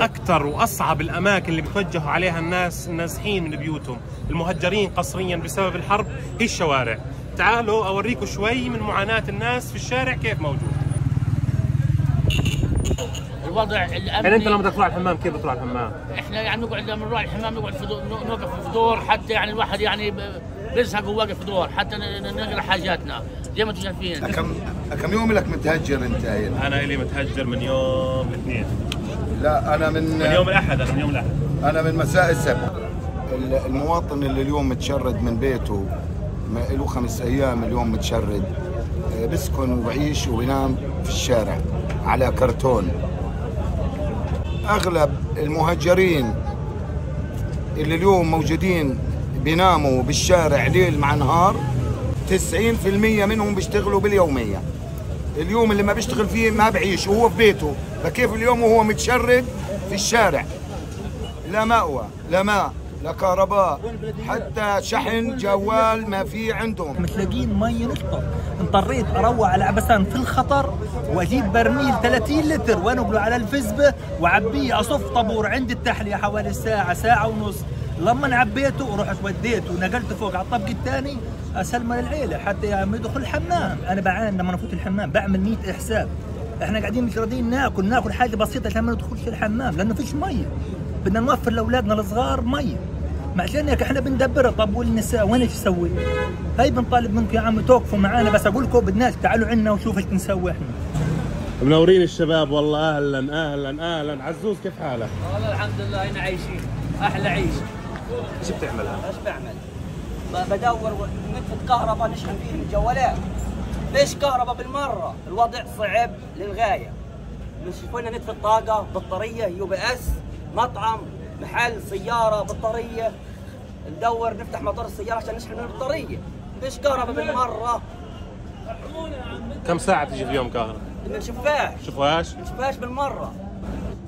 أكثر وأصعب الأماكن اللي بتوجهوا عليها الناس النازحين من بيوتهم المهجرين قسريا بسبب الحرب هي الشوارع. تعالوا أوريكم شوي من معاناة الناس في الشارع كيف موجود. الوضع الامني يعني أنت لما بدك تروح الحمام كيف بتروح الحمام؟ إحنا يعني نقعد لما نروح الحمام نقعد في دور نوقف في دور حتى يعني الواحد يعني ب- بيزهق وواقف في دور حتى نقرأ حاجاتنا زي ما أنتم شايفين كم كم يوم لك متهجر أنت؟ هنا؟ أنا إلي متهجر من يوم الاثنين. لا أنا من من يوم الأحد أنا من يوم الأحد. أنا من مساء السبت. ال- المواطن اللي اليوم متشرد من بيته ما له خمس أيام اليوم متشرد آه، بسكن وبعيش وبنام في الشارع على كرتون. أغلب المهجرين اللي اليوم موجودين بيناموا بالشارع ليل مع نهار 90% منهم بيشتغلوا باليومية. اليوم اللي ما بيشتغل فيه ما بعيش وهو في بيته. فكيف اليوم وهو متشرد في الشارع؟ لا مأوى لا ماء لا كهرباء حتى شحن جوال ما في عندهم. متلاقين مي نشطف اضطريت أروح على عبسان في الخطر وأجيب برميل 30 لتر وأنقله على الفزبه وعبيه أصف طابور عند التحلية حوالي ساعة ساعة ونص. لما عبيته ورحت وديته ونقلته فوق على الطبق الثاني اسلمه للعيله حتى يعني يدخل الحمام. أنا بعاني لما أفوت الحمام بعمل 100 حساب إحنا قاعدين مش راضيين ناكل ناكل حاجة بسيطة عشان ما ندخلش الحمام لأنه فيش مية. بدنا نوفر لأولادنا الصغار مية. ما عشان هيك إحنا بندبرها طب والنساء وين إيش تسوي؟ هاي بنطالب منكم يا عم توقفوا معانا بس. أقول لكم بدناش تعالوا عنا وشوف إيش نسوي إحنا. منورين الشباب والله أهلا أهلا أهلا. عزوز كيف حالك؟ والله الحمد لله هنا عايشين. أحلى عيشه إيش بتعملها؟ إيش بعمل؟ بدور نتفة كهرباء نشحن فيه الجوالات ليش كهرباء بالمرة؟ الوضع صعب للغاية مش كنا نتفة طاقة بطارية UPS مطعم محل سيارة بطارية ندور نفتح موتور السيارة عشان نشحن البطارية ليش كهرباء بالمرة؟ كم ساعة تجي في اليوم كهرباء؟ ما نشوفهاش؟ ما نشوفهاش بالمرة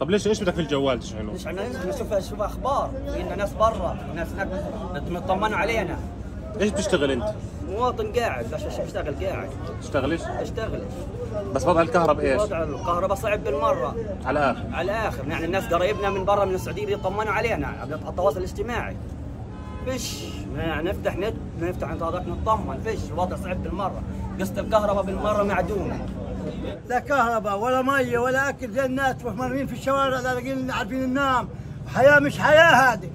طب ليش إيش بدك في الجوال تشحنه؟ نشحن نشوف نشوف أخبار. في ناس برا. ناس هناك مطمنوا علينا. إيش بتشتغل أنت؟ مواطن قاعد. بس مش بشتغل قاعد. تشتغلش؟ أشتغل. بس وضع الكهرباء إيش؟ وضع الكهرباء صعب بالمرة. على الآخر على الآخر يعني الناس قرايبنا من برا من السعودية بيطمنوا علينا. على التواصل الاجتماعي. فيش. يعني نفتح نت نفتح نطمن فيش. الوضع صعب بالمرة. قصة الكهرباء بالمرة معدومة. لا كهرباء ولا مية ولا أكل زي الناس مرمين في الشوارع لا عارفين ننام. حياة مش حياة هذه.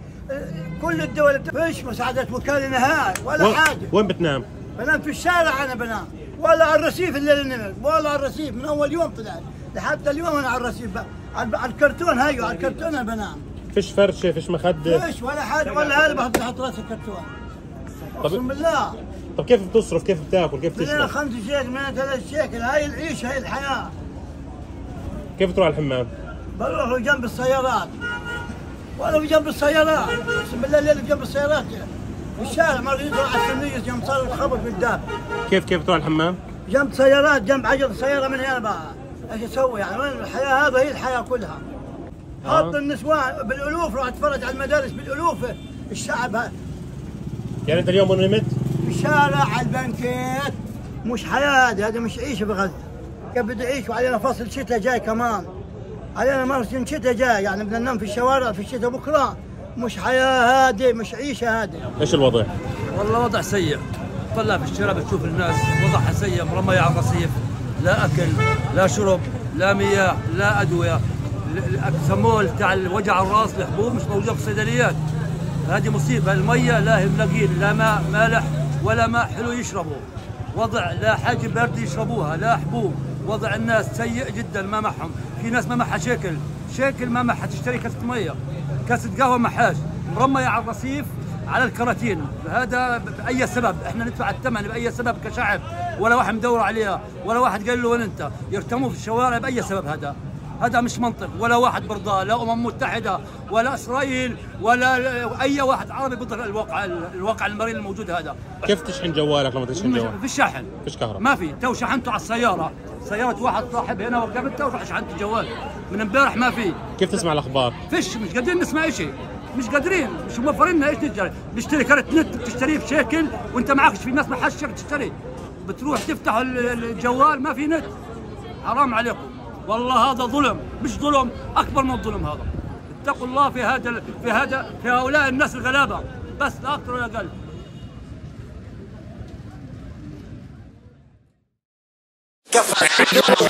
كل الدول فيش مساعدة وكالة نهائي ولا وين- حاجة. وين بتنام؟ بنام في الشارع أنا بنام. ولا على الرصيف الليل نمت ولا على الرصيف من أول يوم طلعت لحتى اليوم أنا على الرصيف على الكرتون هايو على الكرتون أنا بنام. فيش فرشة فيش مخدة. فيش ولا حاجة ولا هذا بحط راسي الكرتون أقسم بالله. طب كيف بتصرف؟ كيف بتاكل؟ كيف تشرب؟ خمس شيكل من ثلاث شيكل هاي العيشة هاي الحياة. كيف تروح الحمام؟ بروحوا جنب السيارات. ولا في جنب السيارات. أقسم بالله الليل جنب السيارات. في الشارع مرة يطلع على السنية جنب صار الخبر بالداب كيف كيف تروح الحمام؟ جنب سيارات جنب عجل السيارة من هنا بقى. إيش أسوي يعني؟ وين الحياة هذا؟ هي الحياة كلها. آه. حط النسوان بالألوف روح أتفرج على المدارس بالألوف. الشعب ها- يعني أنت اليوم نمت؟ الشارع على البنكيت. مش حياة هذه هذه مش عيشة بغزة. كيف بده يعيش وعلينا فصل شتاء جاي كمان. علينا موسم شتاء جاي يعني بدنا ننام في الشوارع في الشتاء بكرة. مش حياة هذه مش عيشة هذه. إيش الوضع؟ والله وضع سيء. طلع في الشارع بتشوف الناس وضعها سيء مرمية على الرصيف. لا أكل لا شرب لا مياه لا أدوية. السمول تاع وجع الراس الحبوب مش موجودة في الصيدليات. هذه مصيبة المية لا لاقين لا ماء مالح ولا ماء حلو يشربوا. وضع لا حاجة برد يشربوها لا حبوب. وضع الناس سيء جدا ما معهم. في ناس ما معها شكل شكل ما معها تشتري كاسة مية. كاسة قهوة معهاش مرميه على الرصيف على الكراتين. هذا بأي سبب؟ إحنا ندفع الثمن بأي سبب كشعب؟ ولا واحد مدور عليها ولا واحد قال له وين أنت؟ يرتموا في الشوارع بأي سبب هذا؟ هذا مش منطق ولا واحد برضاه لا أمم متحدة ولا إسرائيل ولا أي واحد عربي بيضر الواقع الواقع المريض الموجود هذا. كيف تشحن جوالك لما تشحن جوالك؟ في الشاحن. فيش كهرباء ما في. تو شحنته على السيارة. سيارة واحد صاحب هنا وقفتها وراح شحنت الجوال من امبارح ما في. كيف تسمع الأخبار؟ فيش مش قادرين نسمع شيء مش قادرين. مش موفرين لنا إيش نشتري. نشتري كارت نت بتشتريه بشكل وأنت معكش في ناس ما حدش تشتري بتروح تفتح ال- ال- الجوال ما في نت. حرام عليكم. والله هذا ظلم مش ظلم أكبر من الظلم هذا. اتقوا الله في هذا في هذا في هؤلاء الناس الغلابة. بس لا أكثر ولا أقل. كفى.